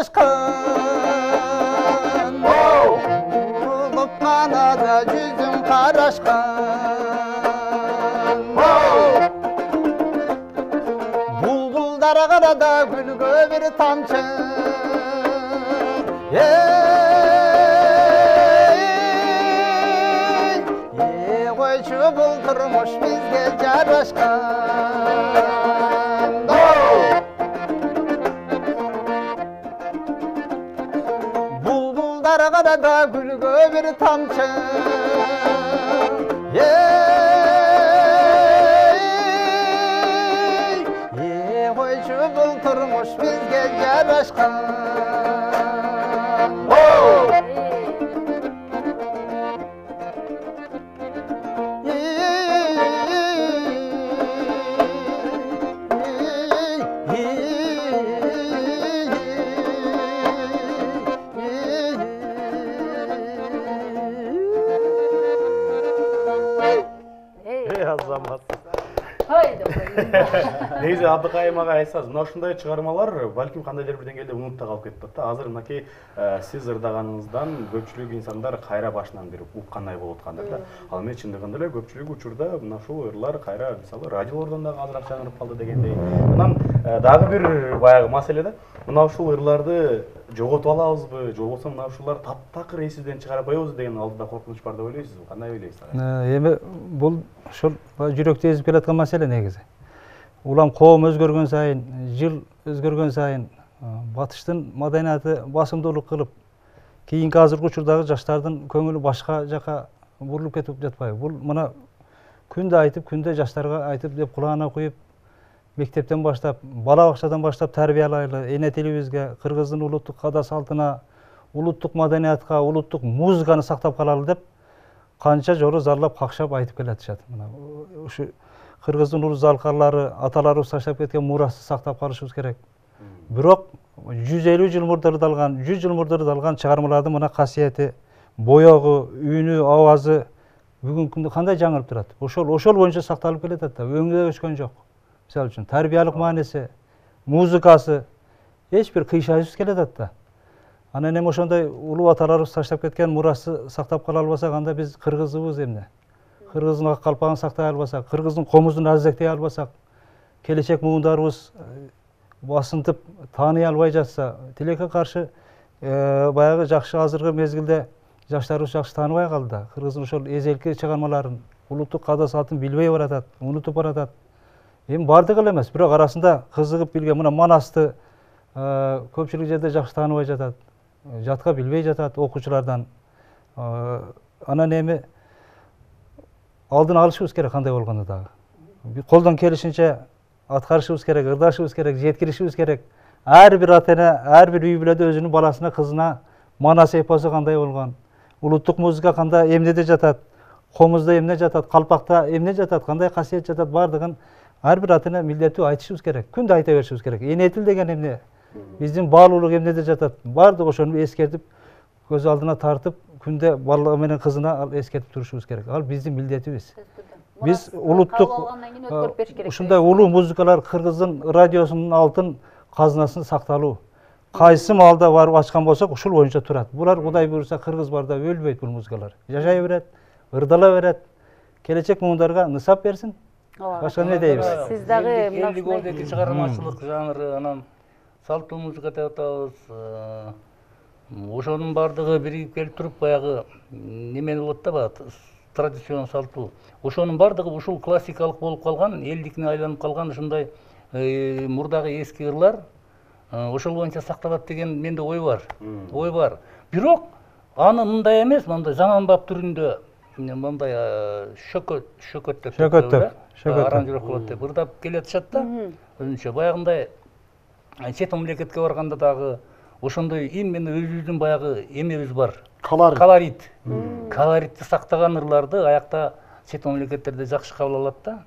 жанашқан ұлып қанада жүзім қарашқан бұлбұлдар ғанада гүлге бір тамшы. Ей ей қойшы бұл тұрмыш қарада гүлге бір тамшы ей ей қойшы бұл тұрмыш бізге жарашқан негизи абдыкайым ага айтсаңыз мына ушундай чыгармалар балким кандайдыр бир деңгээлде унутта калып кетип атат да азыр мынакей сиз ырдаганыңыздан көпчүлүк инсандар кайра башынан бир уккандай болуп аткандыр да. Ал эми чындыгында эле көпчүлүк учурда мына ушул ырлар кайра мисалы радиолордон дагы азыраак жаңырып калды дегендей. Анан э, дагы бир баягы маселе да мына ушул ырларды жоготуп алабызбы же болбосо мына ушулар таптакыр эсибизден чыгарып коебузбу деген алдыда коркунуч бар деп ойлойсузбу кандай ойлойсуз эми бул ушул жүрөктү эзип келаткан маселе негизи улам коом өзгөргөн сайын жыл өзгөргөн сайын батыштын маданияты басымдуулук кылып кийинки азыркы учурдагы жаштардын көңүлү башка жака бурулуп кетип жатпайбы бул мына күндө айтып күндө жаштарга айтып деп кулагына куюп мектептен баштап бала бакчадан баштап тарбиялайлы эне тилибизге кыргыздын улуттук каада салтына улуттук маданиятка улуттук музыканы сактап калалы деп канча жолу зарлап какшап айтып келатышат мына ушу кыргыздын улуу залкарлары аталарыбыз таштап кеткен мурасты сактап калышыбыз керек бирок жүз элүү жыл мурда ырдалган жүз жыл мурда ырдалган чыгармалардын мына касиети боёгу үнү абазы бүгүнкү күндө кандай жаңырып турат ошол ошол боюнча сакталып келатат да өңдө өчкөн жок мисалы үчүн тарбиялык мааниси музыкасы эч бир кыйшайсыз келатат да анан эми ошондой улуу аталарыбыз таштап кеткен мурасты сактап кала албасак анда биз кыргызбыз эмне кыргыздын ак калпагын сактай албасак кыргыздын комузун азектей албасак келечек муундарыбыз басынтып тааный албай жатса тилекке каршы баягы жакшы азыркы мезгилде жаштарыбыз жакшы тааныбай калды. Кыргыздын ошол эзелки чыгармаларын улуттук каада салтын билбей баратат унутуп баратат. Эми баардыгы эле эмес бирок арасында кызыгып билген мына манасты көпчүлүк жерде жакшы тааныбай жатат жатка билбей жатат окуучулардан. Анан эми алдын алышыбыз керек кандай болгондо дагы колдон келишинче аткарышыбыз керек ырдашыбыз керек жеткиришибиз керек. Ар бир ата эне ар бир үй бүлөдө өзүнүн баласына кызына манас эпосу кандай болгон улуттук музыка кандай эмнеде жатат комузда эмне жатат калпакта эмне жатат кандай касиет жатат баардыгын ар бир ата эне милдеттүү айтышыбыз керек күндө айта беришибиз керек. Эне тил деген эмне биздин баалуулук эмнеде жатат баардыгы ошону эскертип көз алдына тартып күндө бала менен кызына ал эскертип турушубуз керек ал биздин милдетибиз биз улуттук ушундай улуу музыкалар кыргыздын радиосунун алтын казынасын сакталуу кайсы маалда барып ачкан болсок ушул боюнча турат булар кудай буюрса кыргыз барда өлбөйт бул музыкалар жашай берет ырдала берет келечек муундарга нысап берсин башка эмне дейбиз сиз дагы элдик ордеки чыгармачылык жанры анан салттуу музыка деп атабыз ошонун баардыгы биригип келип туруп баягы немени болот да баягы традицион салттуу ошонун баардыгы ушул классикалык болуп калган элдикине айланып калган ушундай мурдагы эски ырлар ошол боюнча сакталат деген менде ой бар. Ой бар. Бирок аны мындай эмес мындай заманбап түрүндө мындай шөкөт шөкөт деп шөкөт деп шөкөт аранжировка болот деп ырдап келатышат да. Өзүнчө баягындай чет мамлекетке барганда дагы ошондой именно өзүбүздүн баягы эмебиз бар. Колорит колорит колоритти сактаган ырларды аякта чет мамлекеттерде жакшы кабыл алат да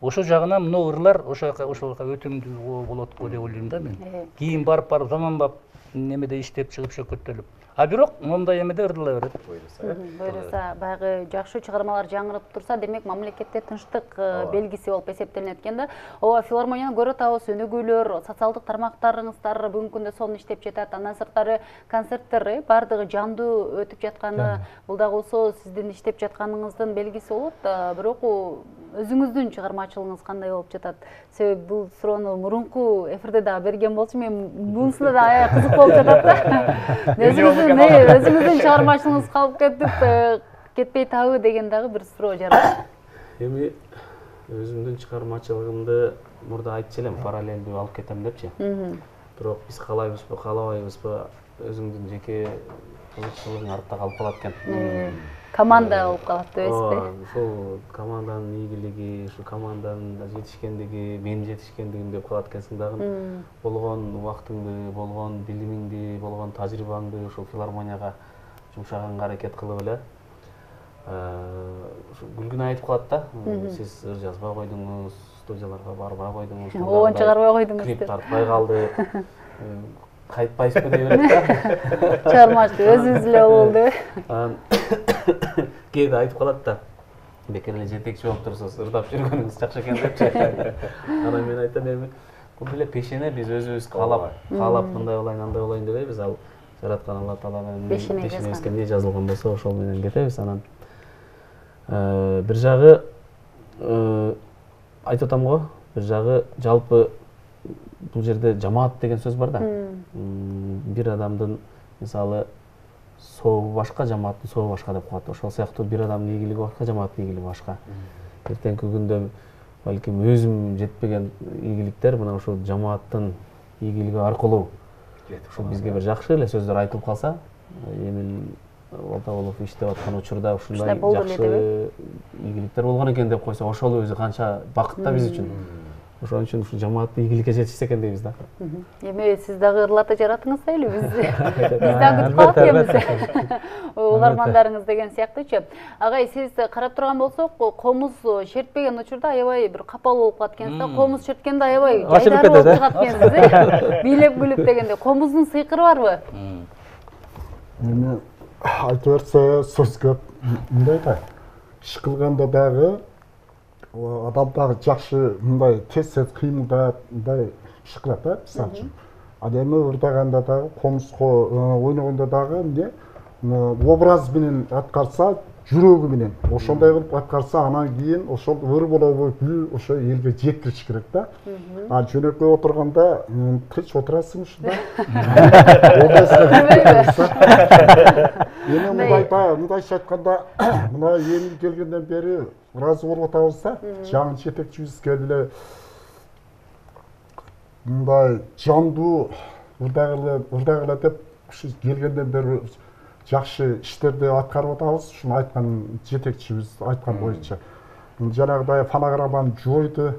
ошол жагынан мына ырлар ошол жака ошол жака өтүмдүү болот го деп ойлойм да мен. Кийин барып барып заманбап немеде иштеп чыгып чөкөттөлүп а бирок момундай эмеде ырдала берет буюрса баягы жакшы чыгармалар жаңырып турса демек мамлекетте тынчтык белгиси болуп эсептелинет экен да ооба филармонияны көрүп атабыз өнүгүүлөр социалдык тармактарыңыздар бүгүнкү күндө сонун иштеп жатат андан сырткары концерттер баардыгы жандуу өтүп жатканы бул дагы сиздин иштеп жатканыңыздын белгиси болот бирок өзүңүздүн чыгармачылыгыңыз кандай болуп жатат? Себеби бул суроону мурунку эфирде дагы берген болчу мен бунусу да аябай кызык болуп жатат да. (laughs) Өзүңүздүн өзүңүздүн чыгармачылыгыңыз калып кетип кетпей табы деген дагы бир суроо жаралат (coughs) эми өзүмдүн чыгармачылыгымды мурда айтчу элем параллелдүү алып кетем депчи. Бирок биз каалайбызбы каалабайбызбы өзүңдүн жеке кызыкчылыгың артта калып калат экен команда болуп калат ооба ушул команданын ийгилиги ушу команданын жетишкендиги менин жетишкендигим деп калат экенсиң дагы болгон убактыңды болгон билимиңди болгон тажрыйбаңды ушул филармонияга жумшаганга аракет кылып эле ушу күлгүнө айтып калат да сиз ыр жазбай койдуңуз студияларга барбай койдуңуз обон чыгарбай койдуңуз клип тартпай калдык кайтпайсызбы дей берет да чыгармачы өзүбүз эле бололу деп (laughs) анан кээде айтып калат да бекер эле жетекчи болуп турсуңуз ырдап жүргөнүңүз жакшы экен депчи анан мен айтам эми бул деле пешене биз өзүбүз каалап каалап мындай болайын андай болоюн дебейбиз ал жараткан алла тааланын пешенебизге эмне жазылган болсо ошол менен кетебиз анан бир жагы айтып атам го бир жагы жалпы бул жерде жамаат деген сөз бар да. Бир адамдын мисалы сообу башка жамааттын сообу башка деп коет ошол сыяктуу бир адамдын ийгилиги башка жамааттын ийгилиги башка. Эртеңки күндө балким өзүм жетпеген ийгиликтер мына ушул жамааттын ийгилиги аркылуу ушул бизге бир жакшы эле сөздөр айтылып калса эмил балтабулов иштеп аткан учурда ушундай жакшы ийгиликтер болгон экен деп койсо ошол өзү канча бакыт да биз үчүн ошон үчүн ушу жамааттык ийгиликке жетишсе экен дейбиз да. Эми сиз дагы ырларды жаратыңыз дейли биз. (laughs) Биз дагы күтүп калат экенбиз (laughs) угармандарыңыз деген сыяктуучу агай сиз карап турган болсок комуз чертпеген учурда аябай бир капалуу болуп калат экенсиз да. Комуз черткенде аябай жайдары болуп чыгат экенсиз э? Бийлеп күлүп дегенде. Комуздун сыйкыры барбы? Эми айта берсе сөз көп. Мындай да иш кылганда дагы адам дагы жакшы мындай тез тез кыймылдап мындай иш кылат да мисалы үчүн. Ал эми ырдаганда дагы комузго ойногондо дагы эмне образ менен аткарса жүрөгү менен ошондой кылып аткарса анан кийин ошол ыр болобу күл ошо элге жеткириш керек да. А жөнөкөй отурганда тынч отурасың ушундай (laughs) эми мындай. мындайча айтканда (coughs) мына эмил келгенден бери ыраазы болуп атабыз да. Жаңы жетекчибиз келип эле мындай жандуу ырдагыла деп ушу келгенден бери жакшы иштерди аткарып атабыз ушуну айткан жетекчибиз айткан боюнча жанагыдай фонограмманы жойду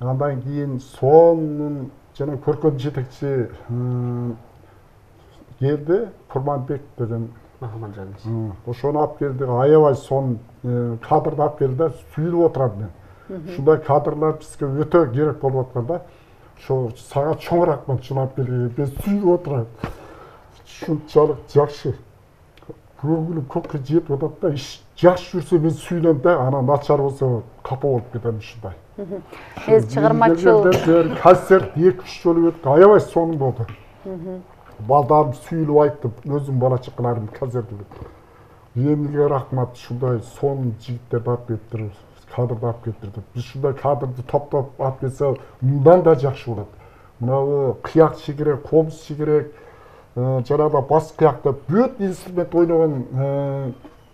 андан кийин сонун жана көркөм жетекчи келди курманбек деген. Махамаджанович ошону алып келди аябай сонун кадрды алып келди да сүйүнүп отурам мен ушундай кадрлар бизге өтө керек болуп аткан да. Ошо сага чоң рахмат ушуну алып келгениңе мен сүйүнүп отурам ушунчалык жакшы көңүлүм көккө жетип атат да иш жакшы жүрсө мен сүйүнөм да анан начар болсо капа болуп кетем ушундай негизи чыгармачыл концерт эки үч жолу өттү аябай сонун болду балдарым сүйүнүп айтты өзүмдүн бала чакаларым концерт эмилге рахмат ушундай сонун жигиттерди алып келиптир кадрды алып келиптир деп биз ушундай кадрды топтоп алып келсе мындан да жакшы болот мынабу кыяк чегерек комуз чегерек жанагыдай бас кыякта бүт инструмент ойногон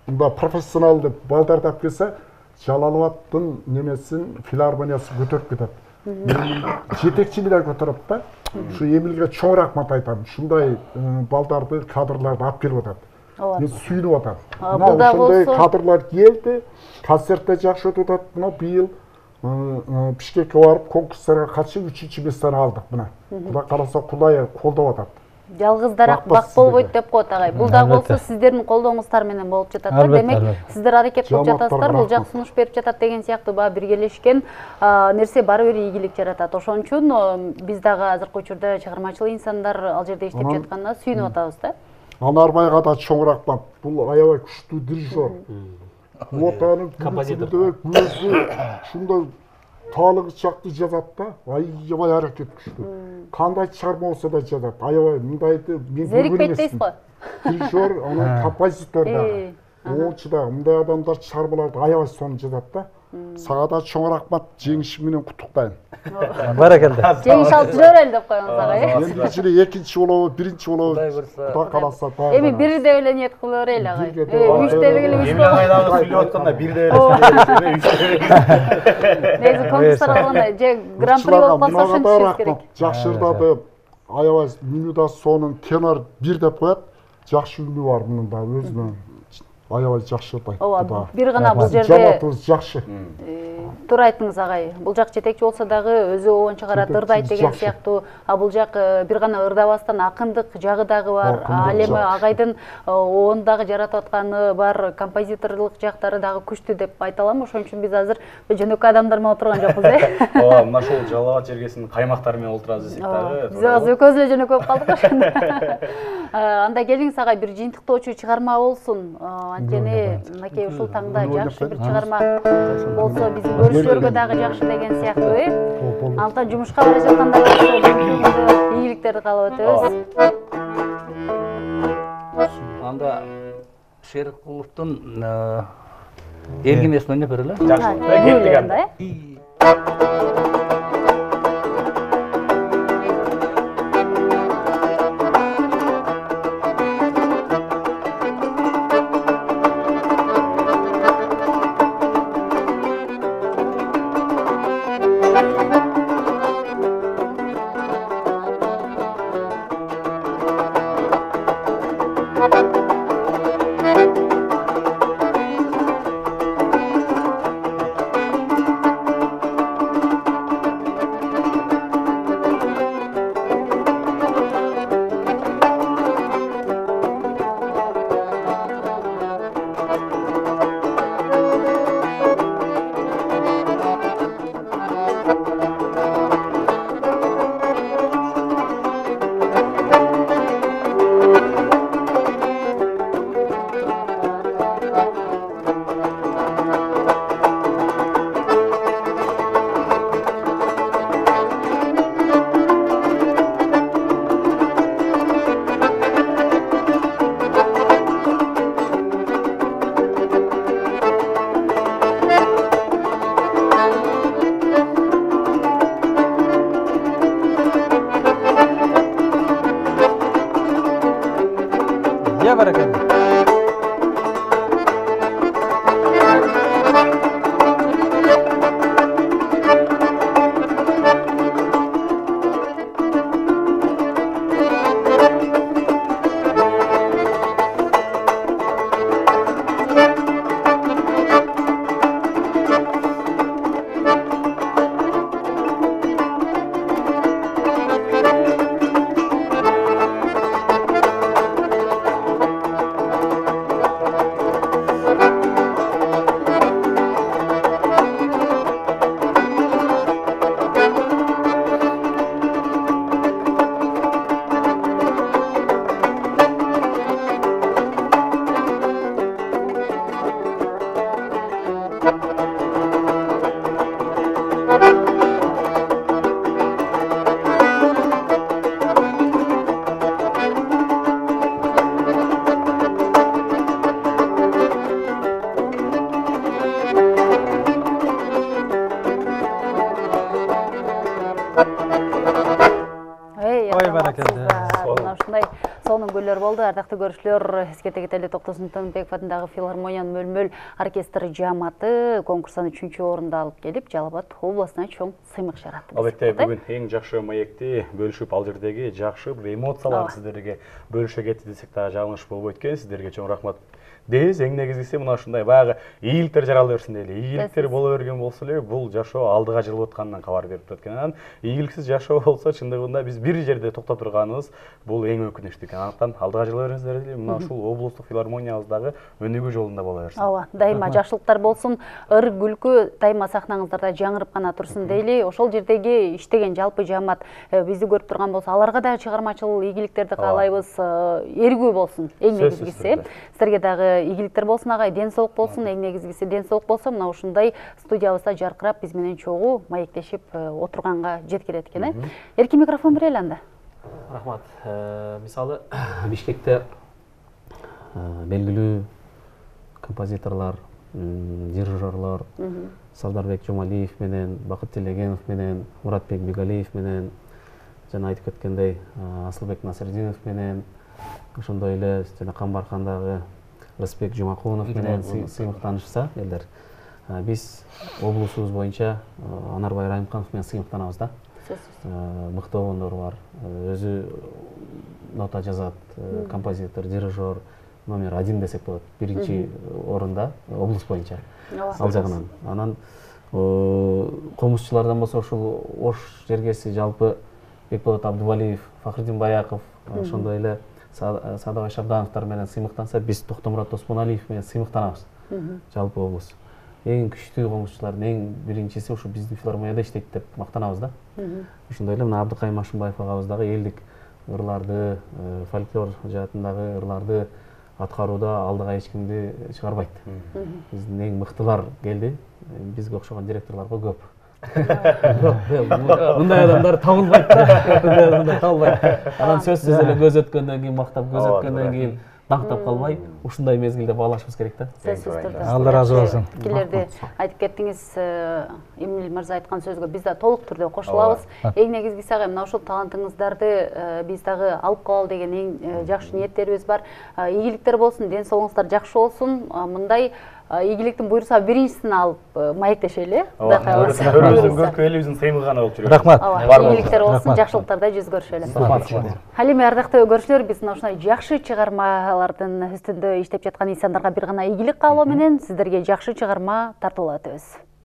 мындай профессионал деп балдарды алып келсе жалал немесин филармониясын көтөрүп кетет жетекчи менен көтөрөт да ушу эмилге чоң рахмат айтам ушундай балдарды кадрларды алып келип атат мен сүйүнүп атам мына ошондой кадрлар келди концерт да жакшы өтүп атат мына быйыл бишкекке барып конкурстарга катышып үчүнчү местени алдык мына. Кудай кааласа кудай колдоп атат жалгыздараак бак болбойт деп коет агай бул дагы болсо сиздердин колдооңуздар менен болуп жатат да. Демек сиздер аракет кылып жатасыздар бул жак сунуш берип жатат деген сыяктуу баягы биргелешкен нерсе баары бир ийгилик жаратат ошон үчүн биз дагы азыркы учурда чыгармачыл инсандар ал жерде иштеп жатканына сүйүнүп атабыз да. Анарбайга да чоң рахмат бул аябай күчтүү дирижер вот анын композитор. өзү ушундай таалыгычакты жазат да аябай аракет күчтүү кандай чыгарма болсо да жазат аябай мындайды мен зерикпейт дейсиз го дирижер анан композитор дагы оочу дагы мындай адамдар чыгармаларды аябай сонун жазат да. Сага да чоң рахмат жеңишиң менен куттуктайм баракелде жеңиш алып жүрө берели деп коюңуз ага э эндигичи эле экинчи болобу биринчи болобу кудай кааласа эми бир деп эле ниет кыла берели агай үч дедик эле эми агайдагы сүйлөп атканда бир деп эле үч деп негизи конкурстар кылганда же гран при болуп калса ошентишибиз керек жакшы ырдады аябай үнү да сонун тенор бир деп коет жакшы үнү бар мунун да өзүнүн аябай жакшы ырдайт ооба бир гана бул жерде жамаатыбыз жакшы. Туура айттыңыз агай. Бул жак жетекчи болсо дагы өзү обон чыгарат ырдайт деген сыяктуу. А бул жак бир гана ырдабастан акындык жагы дагы бар. Ал эми агайдын обон дагы жаратып атканы бар композиторлук жактары дагы күчтүү деп айта алам ошон үчүн биз азыр жөнөкөй адамдар менен отурган жокпуз э. (laughs) Ооба мына ушул жалал абад жергесинин каймактары менен отурабыз десек дагы биз азыр экөөбүз эле жөнөкөй болуп калдык ошондо. (laughs) (laughs) Анда келиңиз агай бир жыйынтыктоочу чыгарма болсун. Анткени мынакей ушул таңда жакшы бир чыгарма болсо биздин көрүүчүлөргө дагы жакшы деген сыяктуу э андыктан жумушка бара жаткандар ийгиликтерди каалап өтөбүз анда шерикуловдун эргимесин ойноп берели жакшы кеттик анда ой баракелде мына ушундай сонун күйлөр болду ардактуу көрүүчүлөр эскерте кетели токтосун тыныбеков атындагы филармониянын мөлмөл оркестр жааматы конкурстан үчүнчү орунду алып келип жалал абад областына чоң сыймык жаратты албетте бүгүн эң жакшы маекти бөлүшүп ал жердеги жакшы бир эмоцияларды сиздерге бөлүшө кетти десек дагы жаңылыш болбойт экен сиздерге чоң рахмат. Дебиз эң негизгиси мына ушундай баягы ийгиликтер жарала берсин дейли ийгиликтер боло берген болсо эле бул жашоо алдыга жылып атканынан кабар берип турат экен анан ийгиликсиз жашоо болсо чындыгында биз бир жерде токтоп турганыбыз бул эң өкүнүчтүү экен андыктан алдыга жыла бериңиздер дейли мына ушул облустук филармониябыз дагы өнүгүү жолунда боло берсин ооба дайыма. Жакшылыктар болсун ыр күлкү дайыма сахнаңыздарда жаңырып гана турсун дейли. Ошол жердеги иштеген жалпы жаамат бизди көрүп турган болсо аларга дагы чыгармачыл ийгиликтерди каалайбыз эргүү болсун эң негизгиси э сиздерге дагы ийгиликтер болсун агай ден соолук болсун эң негизгиси ден соолук болсо мына ушундай студиябызда жаркырап биз менен чогуу маектешип отурганга жеткирет экен э эркин микрофон берели анда. Рахмат. Мисалы (coughs) бишкекте белгилүү композиторлор дирижерлор сардарбек жумалиев менен бакыт телегенов менен муратбек бигалиев менен жана айтып кеткендей асылбек насырдинов менен ошондой эле жана камбаркандагы рысбек жумакунов менен сыймыктанышса элдер биз облусубуз боюнча анарбай райымканов менен сыймыктанабыз да. Мыкты обондору бар. Өзү нота жазат композитор дирижер номер один десек болот биринчи орунда облус боюнча. Ал жагынан. Анан комузчулардан болсо ушул ош жергеси жалпы бекболот абдывалиев фахриддин баяков ошондой эле шабдановдор менен сыймыктанса биз токтомурат оспоналиев менен сыймыктанабыз. Жалпы облус эң күчтүү комузчулардын эң биринчиси ушу биздин филармонияда иштейт деп мактанабыз да. Ошондой эле мына абдыкайым ашымбаев агабыз дагы элдик ырларды фольклор жаатындагы ырларды аткарууда алдыга эч кимди чыгарбайт. Биздин эң мыктылар келди. Бизге окшогон директорлорго көп. Мындай адамдар табылбайт да. (laughs) Мындай адамдар табылбайт анан сөзсүз эле көз өткөндөн кийин мактап көз өткөндөн кийин даңктап калбай ушундай мезгилде баалашыбыз керек да сөзсүз түрдө алла ыраазы болсун пикирлерди айтып кеттиңиз эмил мырза айткан сөзгө биз да толук түрдө кошулабыз эң негизгиси агай мына ушул талантыңыздарды биз дагы алып калалы деген эң жакшы ниеттерибиз бар. Ийгиликтер болсун ден соолугуңуздар жакшы болсун мындай ийгиликтин буйруса биринчисин алып маектешели ооба өрүбүздүн көркү элибиздин сыймыгы болуп жүрөбүз рахмат. Ийгиликтер болсун жакшылыктарда жүз көрүшөлү ал эми ардактуу көрүүчүлөр биз мына ушундай жакшы чыгармалардын үстүндө иштеп жаткан инсандарга бир гана ийгилик каалоо менен сиздерге жакшы чыгарма тартуулап өтөбүз